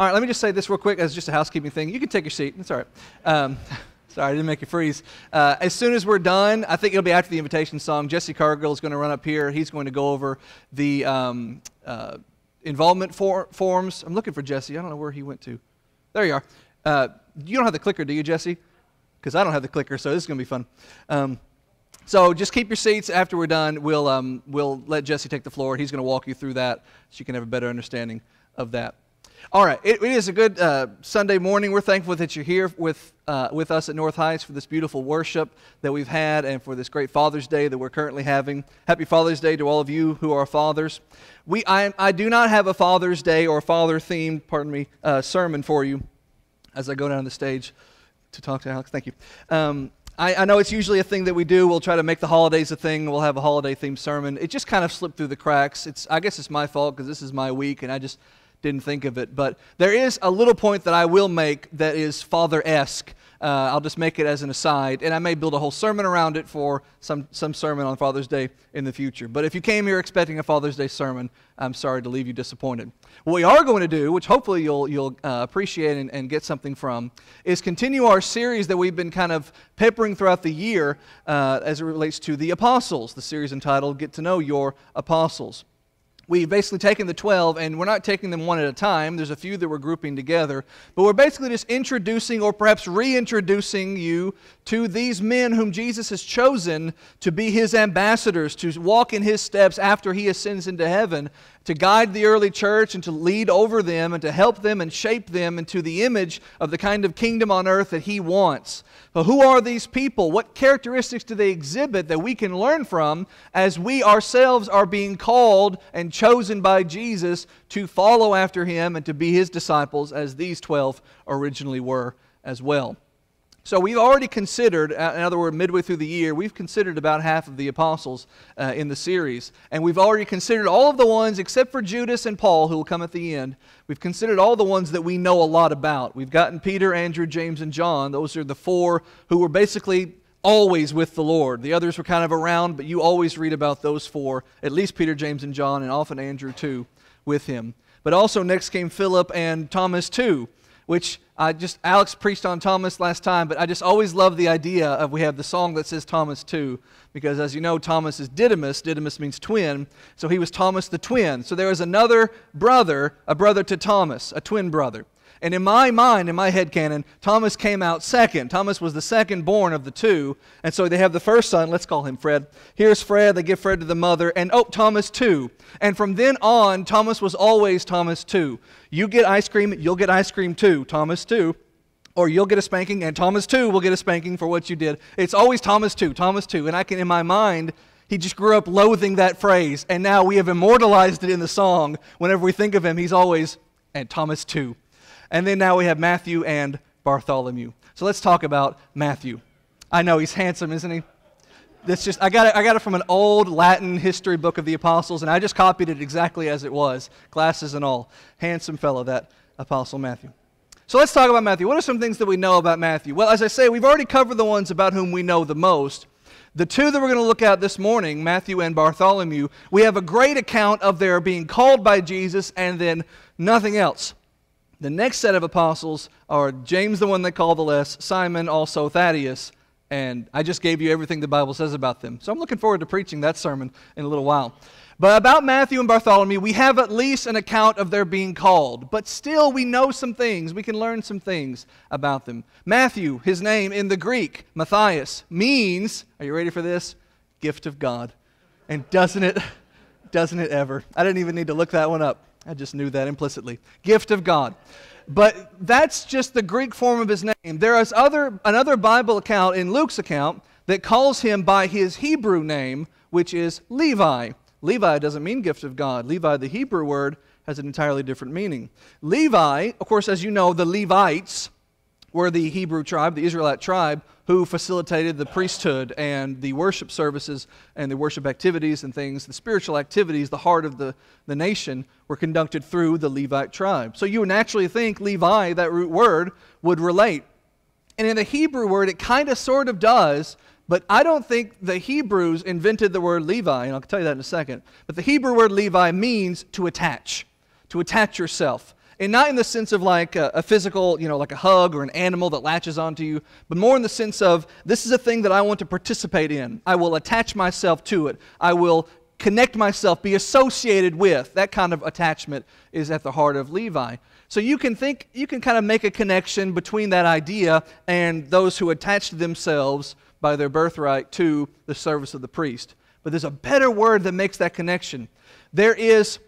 All right, let me just say this real quick as just a housekeeping thing. You can take your seat. It's all right. Um, sorry, I didn't make you freeze. Uh, as soon as we're done, I think it'll be after the invitation song. Jesse Cargill is going to run up here. He's going to go over the um, uh, involvement for, forms. I'm looking for Jesse. I don't know where he went to. There you are. Uh, you don't have the clicker, do you, Jesse? Because I don't have the clicker, so this is going to be fun. Um, so just keep your seats. After we're done, we'll, um, we'll let Jesse take the floor. He's going to walk you through that so you can have a better understanding of that. All right, it, it is a good uh, Sunday morning. We're thankful that you're here with, uh, with us at North Heights for this beautiful worship that we've had and for this great Father's Day that we're currently having. Happy Father's Day to all of you who are fathers. We, I, I do not have a Father's Day or father themed, pardon me, uh, sermon for you as I go down the stage to talk to Alex. Thank you. Um, I, I, know it's usually a thing that we do. We'll try to make the holidays a thing. We'll have a holiday themed sermon. It just kind of slipped through the cracks. It's, I guess it's my fault because this is my week and I just didn't think of it. But there is a little point that I will make that is father esque uh, I'll just make it as an aside, and I may build a whole sermon around it for some, some sermon on Father's Day in the future. But if you came here expecting a Father's Day sermon, I'm sorry to leave you disappointed. What we are going to do, which hopefully you'll, you'll uh, appreciate and, and, get something from, is continue our series that we've been kind of peppering throughout the year uh, as it relates to the apostles, the series entitled Get to Know Your Apostles we've basically taken the 12 and we're not taking them one at a time. There's a few that we're grouping together. But we're basically just introducing or perhaps reintroducing you to these men whom Jesus has chosen to be his ambassadors, to walk in his steps after he ascends into heaven to guide the early church and to lead over them and to help them and shape them into the image of the kind of kingdom on earth that He wants. But who are these people? What characteristics do they exhibit that we can learn from as we ourselves are being called and chosen by Jesus to follow after Him and to be His disciples as these 12 originally were as well? So we've already considered, uh, in other words, midway through the year, we've considered about half of the apostles uh, in the series. And we've already considered all of the ones, except for Judas and Paul, who will come at the end. We've considered all the ones that we know a lot about. We've gotten Peter, Andrew, James, and John. Those are the four who were basically always with the Lord. The others were kind of around, but you always read about those four, at least Peter, James, and John, and often Andrew too, with him. But also next came Philip and Thomas too which I just, Alex preached on Thomas last time, but I just always love the idea of we have the song that says Thomas too, because as you know, Thomas is Didymus. Didymus means twin, so he was Thomas the twin. So there was another brother, a brother to Thomas, a twin brother. And in my mind, in my head canon, Thomas came out second. Thomas was the second born of the two. And so they have the first son, let's call him Fred. Here's Fred, they give Fred to the mother, and oh, Thomas too. And from then on, Thomas was always Thomas too. You get ice cream, you'll get ice cream too, Thomas too. Or you'll get a spanking, and Thomas too will get a spanking for what you did. It's always Thomas too, Thomas too. And I can, in my mind, he just grew up loathing that phrase, and now we have immortalized it in the song. Whenever we think of him, he's always, and Thomas too. And then now we have Matthew and Bartholomew. So let's talk about Matthew. I know he's handsome, isn't he? That's just I got it I got it from an old Latin history book of the apostles and I just copied it exactly as it was, glasses and all. Handsome fellow that apostle Matthew. So let's talk about Matthew. What are some things that we know about Matthew? Well, as I say, we've already covered the ones about whom we know the most. The two that we're going to look at this morning, Matthew and Bartholomew, we have a great account of their being called by Jesus and then nothing else. The next set of apostles are James, the one they call the less, Simon, also Thaddeus, and I just gave you everything the Bible says about them. So I'm looking forward to preaching that sermon in a little while. But about Matthew and Bartholomew, we have at least an account of their being called. But still, we know some things. We can learn some things about them. Matthew, his name in the Greek, Matthias, means, are you ready for this? Gift of God. And doesn't it, doesn't it ever? I didn't even need to look that one up. I just knew that implicitly. Gift of God. But that's just the Greek form of his name. There is other, another Bible account in Luke's account that calls him by his Hebrew name, which is Levi. Levi doesn't mean gift of God. Levi, the Hebrew word, has an entirely different meaning. Levi, of course, as you know, the Levites were the Hebrew tribe, the Israelite tribe, who facilitated the priesthood and the worship services and the worship activities and things, the spiritual activities, the heart of the, the nation, were conducted through the Levite tribe. So you would naturally think Levi, that root word, would relate. And in the Hebrew word, it kind of sort of does, but I don't think the Hebrews invented the word Levi, and I'll tell you that in a second. But the Hebrew word Levi means to attach, to attach yourself. And not in the sense of like a, a, physical, you know, like a hug or an animal that latches onto you, but more in the sense of this is a thing that I want to participate in. I will attach myself to it. I will connect myself, be associated with. That kind of attachment is at the heart of Levi. So you can think, you can kind of make a connection between that idea and those who attached themselves by their birthright to the service of the priest. But there's a better word that makes that connection. There is,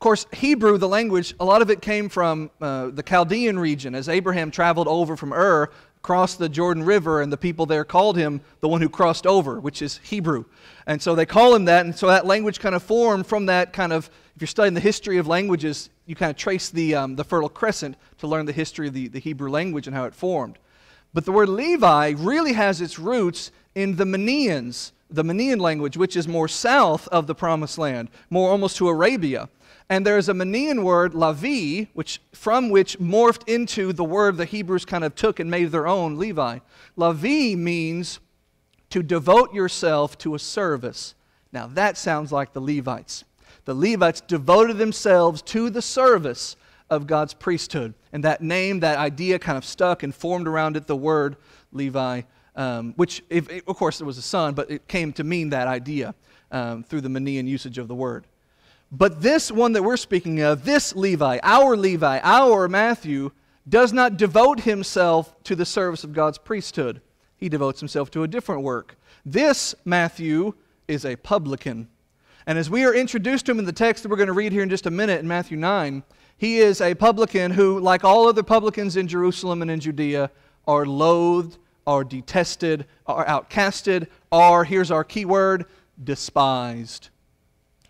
of course, Hebrew, the language, a lot of it came from uh, the Chaldean region as Abraham traveled over from Ur, crossed the Jordan River, and the people there called him the one who crossed over, which is Hebrew. And so they call him that, and so that language kind of formed from that kind of, if you're studying the history of languages, you kind of trace the, um, the Fertile Crescent to learn the history of the, the Hebrew language and how it formed. But the word Levi really has its roots in the Minaeans, the Minaean language, which is more south of the Promised Land, more almost to Arabia. And there's a Minaean word, Lavi, which, from which morphed into the word the Hebrews kind of took and made their own, Levi. Lavi means to devote yourself to a service. Now that sounds like the Levites. The Levites devoted themselves to the service of God's priesthood. And that name, that idea kind of stuck and formed around it the word Levi, um, which, if, of course, it was a son, but it came to mean that idea um, through the Minaean usage of the word. But this one that we're speaking of, this Levi, our Levi, our Matthew, does not devote himself to the service of God's priesthood. He devotes himself to a different work. This Matthew is a publican. And as we are introduced to him in the text that we're going to read here in just a minute in Matthew 9, he is a publican who, like all other publicans in Jerusalem and in Judea, are loathed, are detested, are outcasted, are, here's our key word, despised.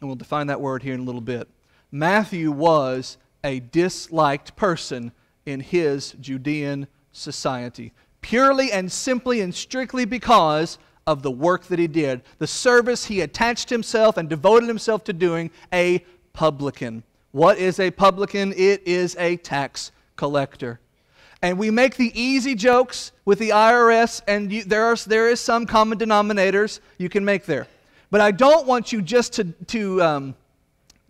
And we'll define that word here in a little bit. Matthew was a disliked person in his Judean society, purely and simply and strictly because of the work that he did, the service he attached himself and devoted himself to doing, a publican. What is a publican? It is a tax collector. And we make the easy jokes with the IRS, and you, there, are, there is some common denominators you can make there. But I don't want you just to, to, um,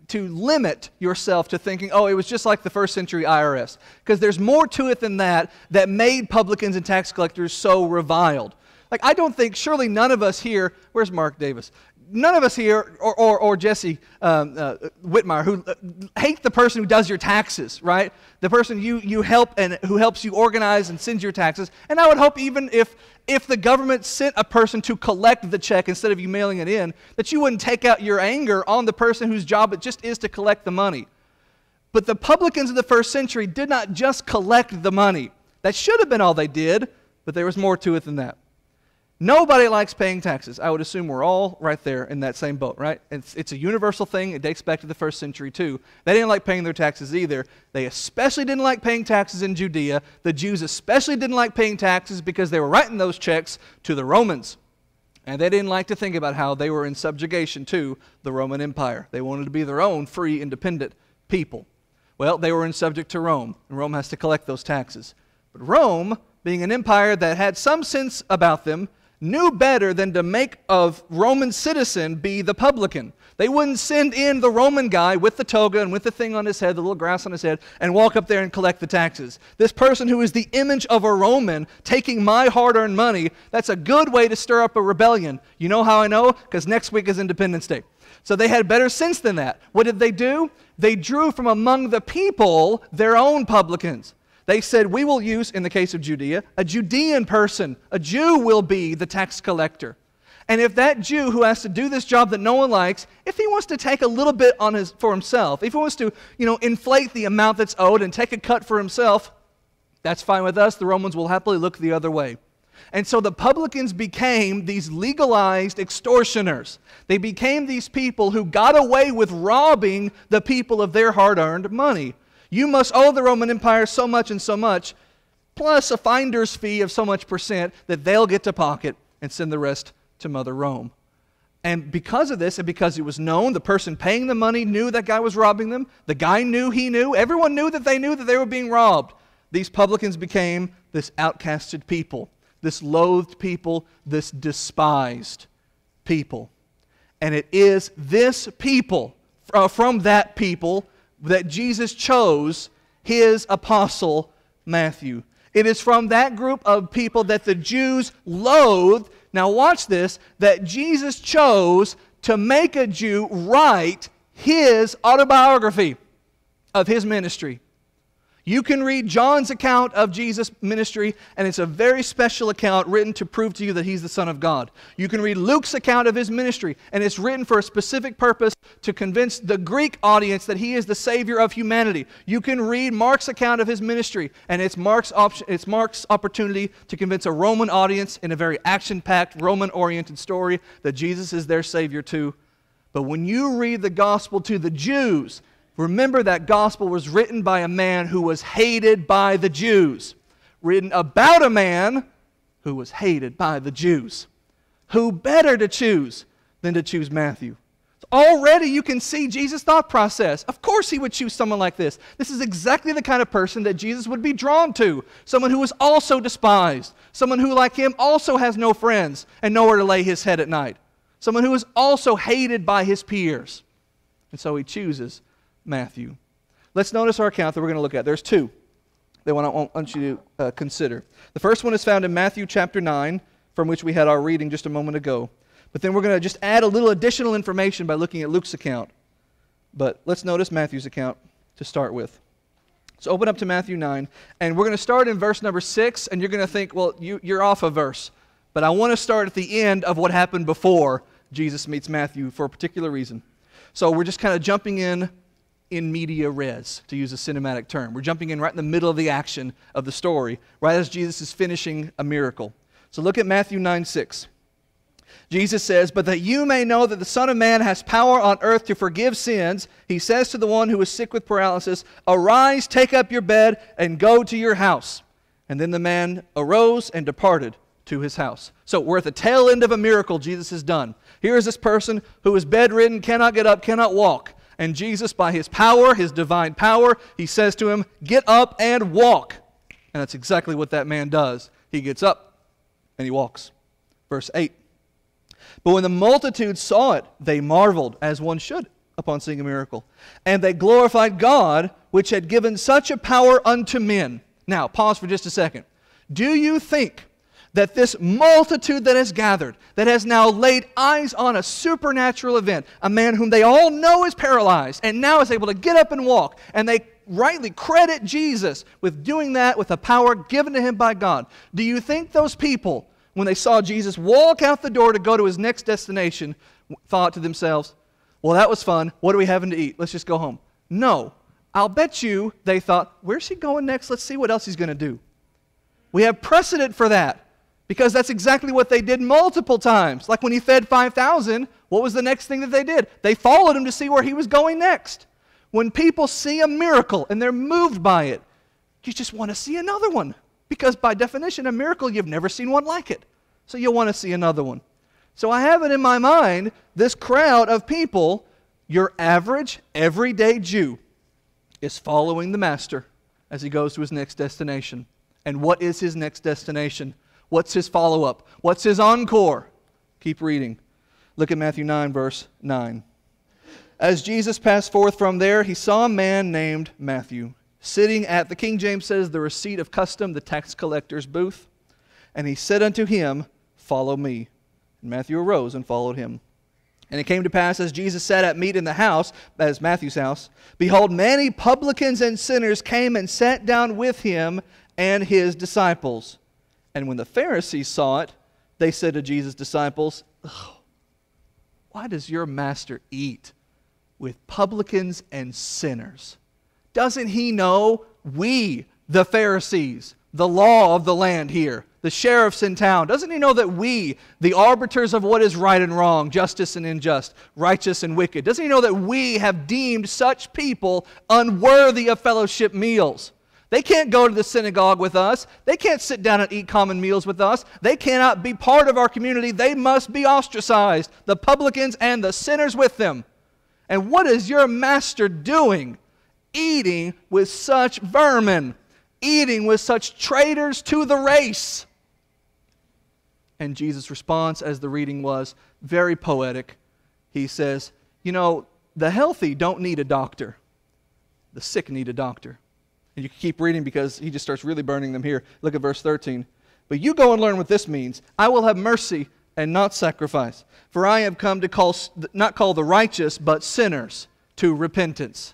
to limit yourself to thinking, oh, it was just like the first century IRS. Because there's more to it than that that made publicans and tax collectors so reviled. Like, I don't think, surely none of us here, where's Mark Davis? None of us here, or, or, or Jesse um, uh, Whitmire, who uh, hate the person who does your taxes, right? The person you, you help and who helps you organize and sends your taxes. And I would hope even if, if the government sent a person to collect the check instead of you mailing it in, that you wouldn't take out your anger on the person whose job it just is to collect the money. But the publicans of the first century did not just collect the money. That should have been all they did, but there was more to it than that. Nobody likes paying taxes. I would assume we're all right there in that same boat, right? It's, it's a universal thing. It dates back to the first century, too. They didn't like paying their taxes either. They especially didn't like paying taxes in Judea. The Jews especially didn't like paying taxes because they were writing those checks to the Romans. And they didn't like to think about how they were in subjugation to the Roman Empire. They wanted to be their own free, independent people. Well, they were in subject to Rome, and Rome has to collect those taxes. But Rome, being an empire that had some sense about them, knew better than to make a Roman citizen be the publican. They wouldn't send in the Roman guy with the toga and with the thing on his head, the little grass on his head, and walk up there and collect the taxes. This person who is the image of a Roman taking my hard earned money, that's a good way to stir up a rebellion. You know how I know? Because next week is Independence Day. So they had better sense than that. What did they do? They drew from among the people their own publicans. They said, We will use, in the case of Judea, a Judean person. A Jew will be the tax collector. And if that Jew who has to do this job that no one likes, if he wants to take a little bit on his, for himself, if he wants to, you know, inflate the amount that's owed and take a cut for himself, that's fine with us. The Romans will happily look the other way. And so the publicans became these legalized extortioners. They became these people who got away with robbing the people of their hard earned money. You must owe the Roman Empire so much and so much, plus a finder's fee of so much percent that they'll get to pocket and send the rest to Mother Rome. And because of this, and because it was known, the person paying the money knew that guy was robbing them. The guy knew he knew. Everyone knew that they knew that they were being robbed. These publicans became this outcasted people, this loathed people, this despised people. And it is this people, uh, from that people, that Jesus chose his apostle Matthew. It is from that group of people that the Jews loathed. Now, watch this that Jesus chose to make a Jew write his autobiography of his ministry. You can read John's account of Jesus' ministry, and it's a very special account written to prove to you that he's the Son of God. You can read Luke's account of his ministry, and it's written for a specific purpose to convince the Greek audience that he is the Savior of humanity. You can read Mark's account of his ministry, and it's Mark's, it's Mark's opportunity to convince a Roman audience in a very action packed, Roman oriented story that Jesus is their Savior too. But when you read the gospel to the Jews, Remember that gospel was written by a man who was hated by the Jews, written about a man who was hated by the Jews. Who better to choose than to choose Matthew? Already you can see Jesus' thought process. Of course, he would choose someone like this. This is exactly the kind of person that Jesus would be drawn to. Someone who was also despised. Someone who, like him, also has no friends and nowhere to lay his head at night. Someone who is also hated by his peers. And so he chooses Matthew. Let's notice our account that we're going to look at. There's two that I want you to uh, consider. The first one is found in Matthew chapter 9, from which we had our reading just a moment ago. But then we're going to just add a little additional information by looking at Luke's account. But let's notice Matthew's account to start with. So open up to Matthew 9, and we're going to start in verse number 6, and you're going to think, well, you, you're off a verse. But I want to start at the end of what happened before Jesus meets Matthew for a particular reason. So we're just kind of jumping in in media res, to use a cinematic term. We're jumping in right in the middle of the action of the story, right as Jesus is finishing a miracle. So look at Matthew 9 6. Jesus says, But that you may know that the Son of Man has power on earth to forgive sins, he says to the one who is sick with paralysis, Arise, take up your bed, and go to your house. And then the man arose and departed to his house. So we're at the tail end of a miracle Jesus has done. Here is this person who is bedridden, cannot get up, cannot walk. And Jesus, by his power, his divine power, he says to him, Get up and walk. And that's exactly what that man does. He gets up and he walks. Verse 8. But when the multitude saw it, they marveled, as one should, upon seeing a miracle. And they glorified God, which had given such a power unto men. Now, pause for just a second. Do you think that this multitude that has gathered, that has now laid eyes on a supernatural event, a man whom they all know is paralyzed and now is able to get up and walk, and they rightly credit Jesus with doing that with a power given to him by God. Do you think those people, when they saw Jesus walk out the door to go to his next destination, thought to themselves, well, that was fun. What are we having to eat? Let's just go home. No. I'll bet you they thought, where's he going next? Let's see what else he's going to do. We have precedent for that. Because that's exactly what they did multiple times. Like when he fed 5,000, what was the next thing that they did? They followed him to see where he was going next. When people see a miracle and they're moved by it, you just want to see another one. Because by definition, a miracle, you've never seen one like it. So you'll want to see another one. So I have it in my mind this crowd of people, your average, everyday Jew, is following the Master as he goes to his next destination. And what is his next destination? What's his follow up? What's his encore? Keep reading. Look at Matthew 9, verse 9. As Jesus passed forth from there, he saw a man named Matthew sitting at, the King James says, the receipt of custom, the tax collector's booth. And he said unto him, Follow me. And Matthew arose and followed him. And it came to pass, as Jesus sat at meat in the house, as Matthew's house, behold, many publicans and sinners came and sat down with him and his disciples. And when the Pharisees saw it, they said to Jesus' disciples, Why does your master eat with publicans and sinners? Doesn't he know we, the Pharisees, the law of the land here, the sheriffs in town, doesn't he know that we, the arbiters of what is right and wrong, justice and unjust, righteous and wicked, doesn't he know that we have deemed such people unworthy of fellowship meals? They can't go to the synagogue with us. They can't sit down and eat common meals with us. They cannot be part of our community. They must be ostracized, the publicans and the sinners with them. And what is your master doing? Eating with such vermin, eating with such traitors to the race. And Jesus' response, as the reading was, very poetic. He says, You know, the healthy don't need a doctor, the sick need a doctor. And you can keep reading because he just starts really burning them here. Look at verse 13. But you go and learn what this means. I will have mercy and not sacrifice. For I have come to call, not call the righteous, but sinners to repentance.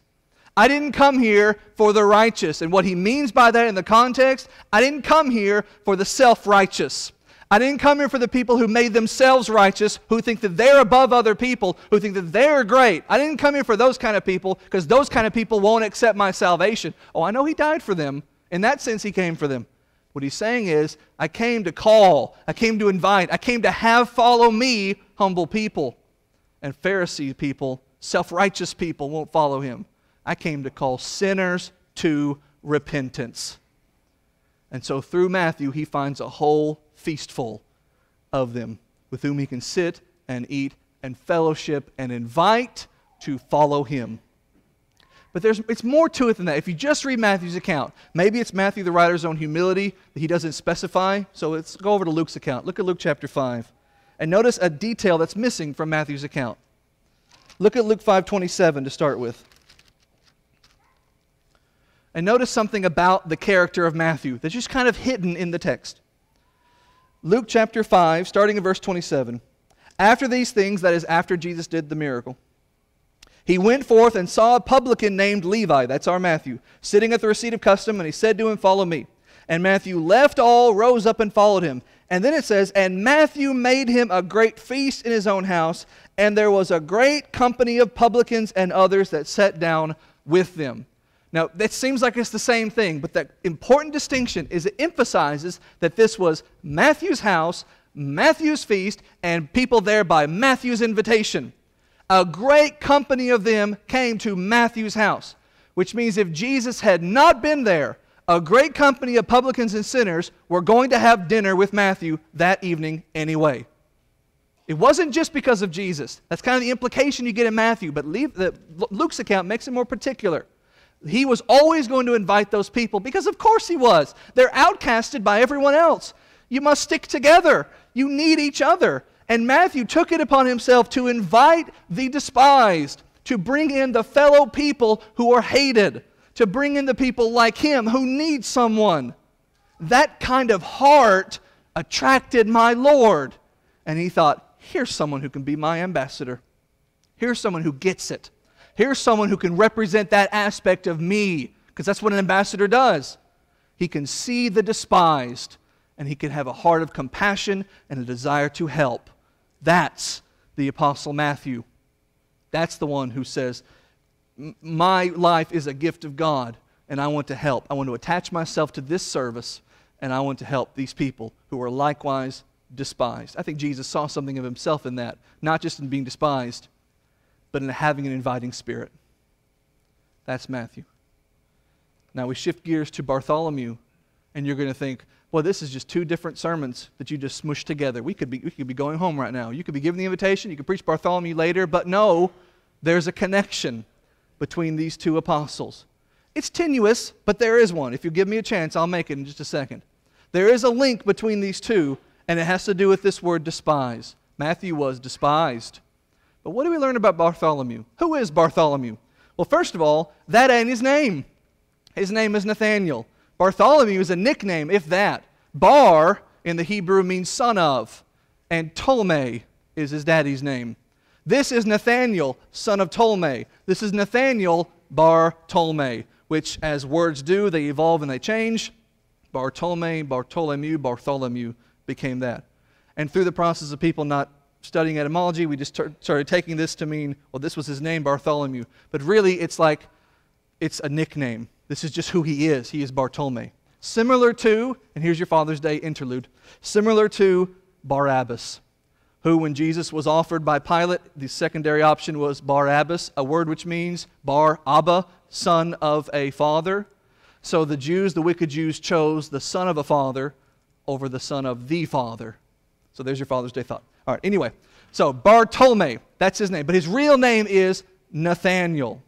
I didn't come here for the righteous. And what he means by that in the context, I didn't come here for the self righteous. I didn't come here for the people who made themselves righteous, who think that they're above other people, who think that they're great. I didn't come here for those kind of people because those kind of people won't accept my salvation. Oh, I know He died for them. In that sense, He came for them. What He's saying is, I came to call, I came to invite, I came to have follow me humble people. And Pharisee people, self righteous people won't follow Him. I came to call sinners to repentance. And so through Matthew, he finds a whole feastful of them with whom he can sit and eat and fellowship and invite to follow him. But there's, it's more to it than that. If you just read Matthew's account, maybe it's Matthew, the writer's own humility that he doesn't specify. So let's go over to Luke's account. Look at Luke chapter 5. And notice a detail that's missing from Matthew's account. Look at Luke 5:27 to start with. And notice something about the character of Matthew that's just kind of hidden in the text. Luke chapter 5, starting in verse 27. After these things, that is, after Jesus did the miracle, he went forth and saw a publican named Levi, that's our Matthew, sitting at the receipt of custom, and he said to him, Follow me. And Matthew left all, rose up, and followed him. And then it says, And Matthew made him a great feast in his own house, and there was a great company of publicans and others that sat down with them. Now, that seems like it's the same thing, but the important distinction is it emphasizes that this was Matthew's house, Matthew's feast, and people there by Matthew's invitation. A great company of them came to Matthew's house, which means if Jesus had not been there, a great company of publicans and sinners were going to have dinner with Matthew that evening anyway. It wasn't just because of Jesus. That's kind of the implication you get in Matthew, but Luke's account makes it more particular. He was always going to invite those people because, of course, he was. They're outcasted by everyone else. You must stick together. You need each other. And Matthew took it upon himself to invite the despised, to bring in the fellow people who are hated, to bring in the people like him who need someone. That kind of heart attracted my Lord. And he thought, here's someone who can be my ambassador. Here's someone who gets it. Here's someone who can represent that aspect of me, because that's what an ambassador does. He can see the despised, and he can have a heart of compassion and a desire to help. That's the Apostle Matthew. That's the one who says, My life is a gift of God, and I want to help. I want to attach myself to this service, and I want to help these people who are likewise despised. I think Jesus saw something of himself in that, not just in being despised, but in having an inviting spirit. That's Matthew. Now we shift gears to Bartholomew, and you're going to think, well, this is just two different sermons that you just smushed together. We could, be, we could be going home right now. You could be giving the invitation, you could preach Bartholomew later, but no, there's a connection between these two apostles. It's tenuous, but there is one. If you give me a chance, I'll make it in just a second. There is a link between these two, and it has to do with this word despise. Matthew was despised. But what do we learn about Bartholomew? Who is Bartholomew? Well, first of all, that ain't his name. His name is Nathaniel. Bartholomew is a nickname, if that. Bar in the Hebrew means son of, and Ptolemy is his daddy's name. This is Nathaniel, son of Ptolemy. This is Nathaniel Bar Ptolemy, which, as words do, they evolve and they change. Bartolome, Bartholomew, Bartholomew became that. And through the process of people not studying etymology, we just started taking this to mean, well, this was his name, Bartholomew. But really, it's like it's a nickname. This is just who he is. He is Bartolome. Similar to, and here's your Father's Day interlude, similar to Barabbas, who, when Jesus was offered by Pilate, the secondary option was Barabbas, a word which means Bar Abba, son of a father. So the Jews, the wicked Jews, chose the son of a father over the son of the father. So there's your Father's Day thought. All right, anyway, so Bartolome, that's his name, but his real name is Nathaniel.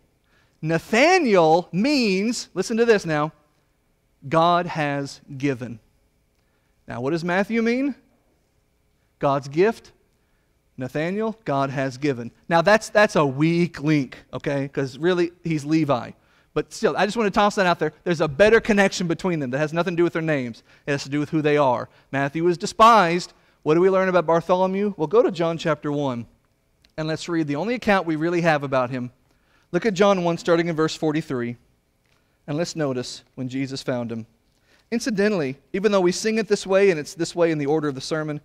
Nathaniel means, listen to this now, God has given. Now, what does Matthew mean? God's gift. Nathaniel, God has given. Now, that's, that's a weak link, okay? Because really, he's Levi. But still, I just want to toss that out there. There's a better connection between them that has nothing to do with their names, it has to do with who they are. Matthew was despised. What do we learn about Bartholomew? Well, go to John chapter 1 and let's read the only account we really have about him. Look at John 1, starting in verse 43. And let's notice when Jesus found him. Incidentally, even though we sing it this way and it's this way in the order of the sermon,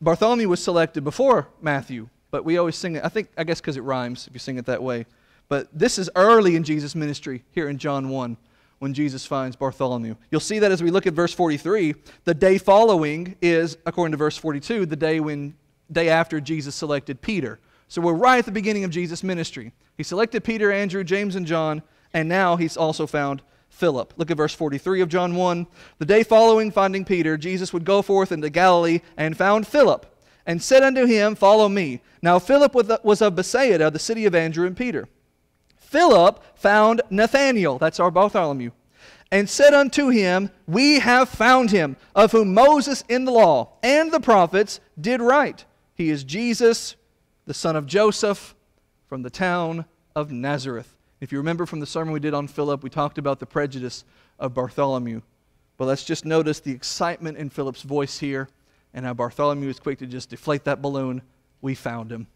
Bartholomew was selected before Matthew, but we always sing it, I think, I guess because it rhymes if you sing it that way. But this is early in Jesus' ministry here in John 1 when Jesus finds Bartholomew. You'll see that as we look at verse 43, the day following is, according to verse 42, the day when day after Jesus selected Peter. So we're right at the beginning of Jesus' ministry. He selected Peter, Andrew, James, and John, and now he's also found Philip. Look at verse 43 of John 1. The day following finding Peter, Jesus would go forth into Galilee and found Philip, and said unto him, Follow me. Now Philip was of Bethsaida, the city of Andrew and Peter. Philip found Nathanael, that's our Bartholomew, and said unto him, We have found him, of whom Moses in the law and the prophets did write. He is Jesus, the son of Joseph, from the town of Nazareth. If you remember from the sermon we did on Philip, we talked about the prejudice of Bartholomew. But let's just notice the excitement in Philip's voice here and how Bartholomew is quick to just deflate that balloon. We found him.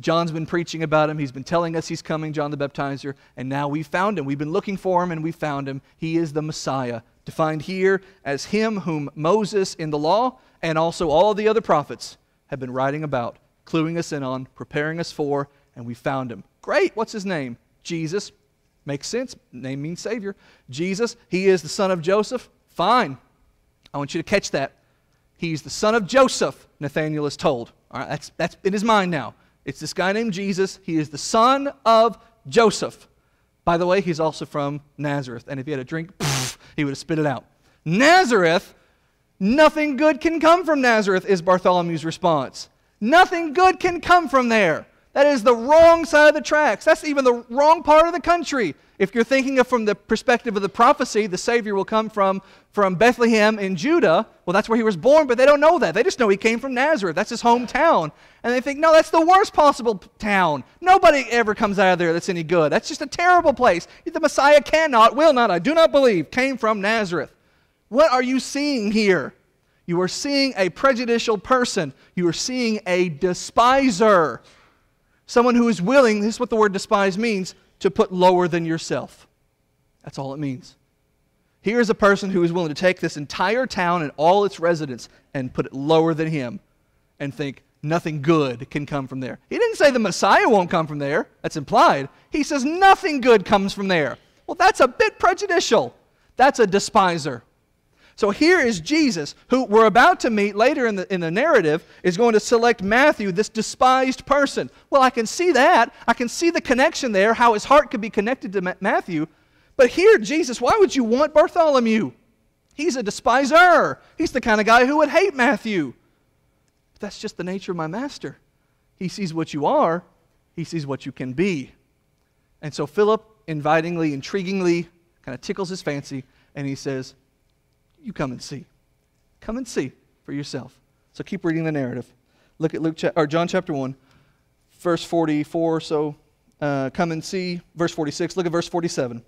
John's been preaching about him. He's been telling us he's coming, John the Baptizer, and now we found him. We've been looking for him and we found him. He is the Messiah, defined here as him whom Moses in the law and also all the other prophets have been writing about, cluing us in on, preparing us for, and we found him. Great. What's his name? Jesus. Makes sense. Name means Savior. Jesus, he is the son of Joseph. Fine. I want you to catch that. He's the son of Joseph, Nathanael is told. All right, that's, that's in his mind now. It's this guy named Jesus. He is the son of Joseph. By the way, he's also from Nazareth. And if he had a drink, poof, he would have spit it out. Nazareth, nothing good can come from Nazareth, is Bartholomew's response. Nothing good can come from there. That is the wrong side of the tracks. That's even the wrong part of the country. If you're thinking of from the perspective of the prophecy, the Savior will come from, from Bethlehem in Judah. Well, that's where he was born, but they don't know that. They just know he came from Nazareth. That's his hometown. And they think, no, that's the worst possible town. Nobody ever comes out of there that's any good. That's just a terrible place. The Messiah cannot, will not, I do not believe, came from Nazareth. What are you seeing here? You are seeing a prejudicial person. You are seeing a despiser. Someone who is willing, this is what the word despise means, to put lower than yourself. That's all it means. Here is a person who is willing to take this entire town and all its residents and put it lower than him and think nothing good can come from there. He didn't say the Messiah won't come from there. That's implied. He says nothing good comes from there. Well, that's a bit prejudicial. That's a despiser. So here is Jesus, who we're about to meet later in the, in the narrative, is going to select Matthew, this despised person. Well, I can see that. I can see the connection there, how his heart could be connected to Ma- Matthew. But here, Jesus, why would you want Bartholomew? He's a despiser. He's the kind of guy who would hate Matthew. But that's just the nature of my master. He sees what you are, he sees what you can be. And so Philip, invitingly, intriguingly, kind of tickles his fancy, and he says, you come and see. Come and see for yourself. So keep reading the narrative. Look at Luke cha- or John chapter 1, verse 44 so. Uh, come and see. Verse 46. Look at verse 47.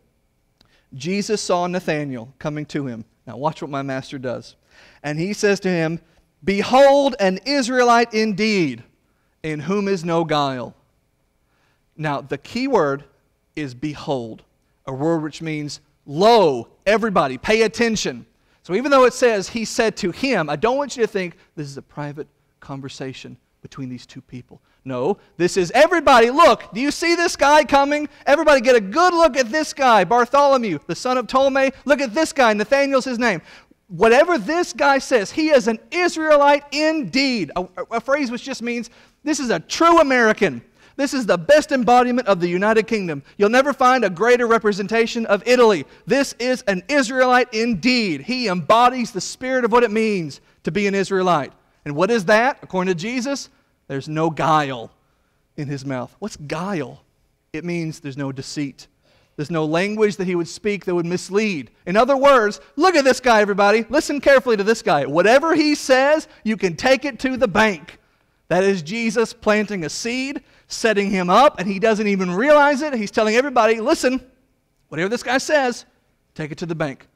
Jesus saw Nathanael coming to him. Now, watch what my master does. And he says to him, Behold, an Israelite indeed, in whom is no guile. Now, the key word is behold, a word which means, Lo, everybody, pay attention. So even though it says he said to him, I don't want you to think this is a private conversation between these two people. No, this is everybody, look, do you see this guy coming? Everybody get a good look at this guy, Bartholomew, the son of Ptolemy. Look at this guy, Nathaniel's his name. Whatever this guy says, he is an Israelite indeed. A, a phrase which just means this is a true American. This is the best embodiment of the United Kingdom. You'll never find a greater representation of Italy. This is an Israelite indeed. He embodies the spirit of what it means to be an Israelite. And what is that? According to Jesus, there's no guile in his mouth. What's guile? It means there's no deceit. There's no language that he would speak that would mislead. In other words, look at this guy, everybody. Listen carefully to this guy. Whatever he says, you can take it to the bank. That is Jesus planting a seed setting him up, and he doesn't even realize it. He's telling everybody, listen, Whatever this guy says, take it to the bank.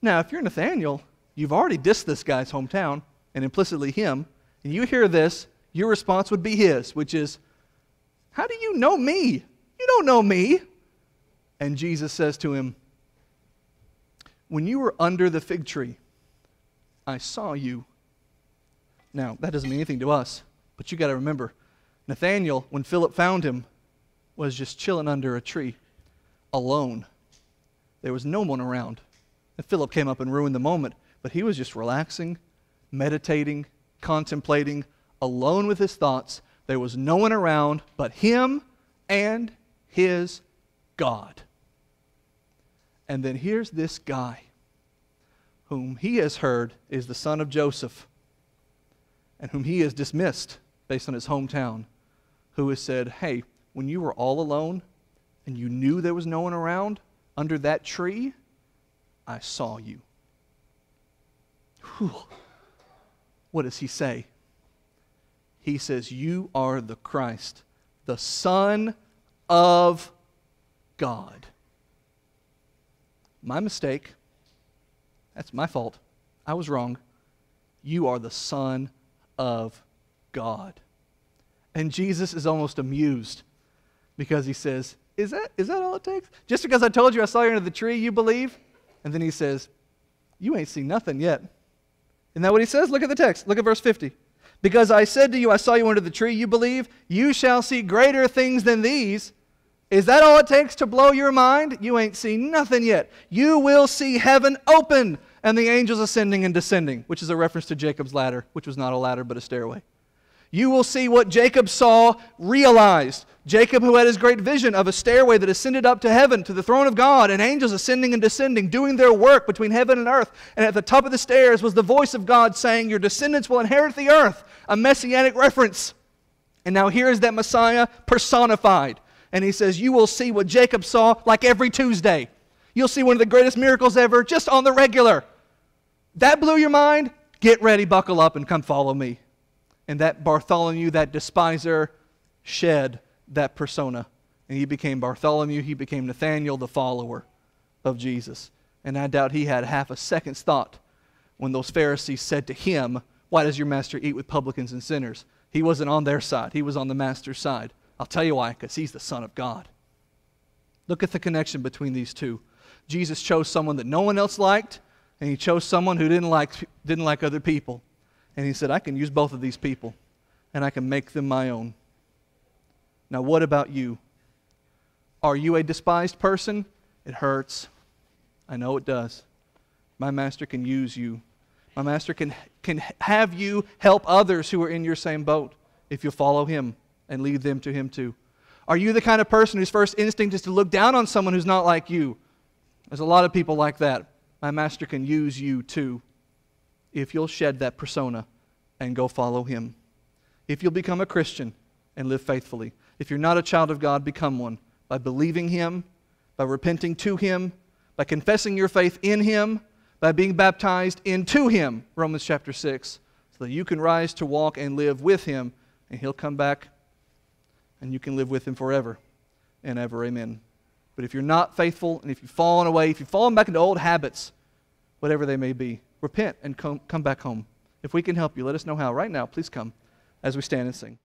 Now, if you're Nathaniel, you've already dissed this guy's hometown and implicitly him, and you hear this, your response would be his, which is, How do you know me? You don't know me. And Jesus says to him, When you were under the fig tree, I saw you. Now, that doesn't mean anything to us, but you got to remember, Nathaniel, when Philip found him, was just chilling under a tree, alone. There was no one around. And Philip came up and ruined the moment, but he was just relaxing, meditating, contemplating, alone with his thoughts. There was no one around but him and his God. And then here's this guy whom he has heard is the son of Joseph and whom he has dismissed based on his hometown, who has said, Hey, when you were all alone and you knew there was no one around under that tree, I saw you. Whew. What does he say? He says, You are the Christ, the Son of God. My mistake. That's my fault. I was wrong. You are the Son of God. And Jesus is almost amused because he says, Is that, is that all it takes? Just because I told you I saw you under the tree, you believe? And then he says, You ain't seen nothing yet. Isn't that what he says? Look at the text. Look at verse 50. Because I said to you, I saw you under the tree, you believe? You shall see greater things than these. Is that all it takes to blow your mind? You ain't seen nothing yet. You will see heaven open and the angels ascending and descending, which is a reference to Jacob's ladder, which was not a ladder but a stairway. You will see what Jacob saw realized. Jacob, who had his great vision of a stairway that ascended up to heaven, to the throne of God, and angels ascending and descending, doing their work between heaven and earth. And at the top of the stairs was the voice of God saying, Your descendants will inherit the earth, a messianic reference. And now here is that Messiah personified. And he says, You will see what Jacob saw like every Tuesday. You'll see one of the greatest miracles ever just on the regular. That blew your mind? Get ready, buckle up, and come follow me. And that Bartholomew, that despiser, shed that persona. And he became Bartholomew. He became Nathaniel, the follower of Jesus. And I doubt he had half a second's thought when those Pharisees said to him, Why does your master eat with publicans and sinners? He wasn't on their side, he was on the master's side. I'll tell you why, because he's the Son of God. Look at the connection between these two. Jesus chose someone that no one else liked, and he chose someone who didn't like, didn't like other people. And he said, I can use both of these people, and I can make them my own. Now, what about you? Are you a despised person? It hurts. I know it does. My master can use you. My master can, can have you help others who are in your same boat if you follow him and lead them to him too. Are you the kind of person whose first instinct is to look down on someone who's not like you? There's a lot of people like that. My master can use you too if you'll shed that persona and go follow him. If you'll become a Christian and live faithfully. If you're not a child of God, become one by believing him, by repenting to him, by confessing your faith in him, by being baptized into him, Romans chapter 6, so that you can rise to walk and live with him, and he'll come back and you can live with him forever and ever. Amen. But if you're not faithful, and if you've fallen away, if you've fallen back into old habits, whatever they may be, repent and come, come back home. If we can help you, let us know how. Right now, please come as we stand and sing.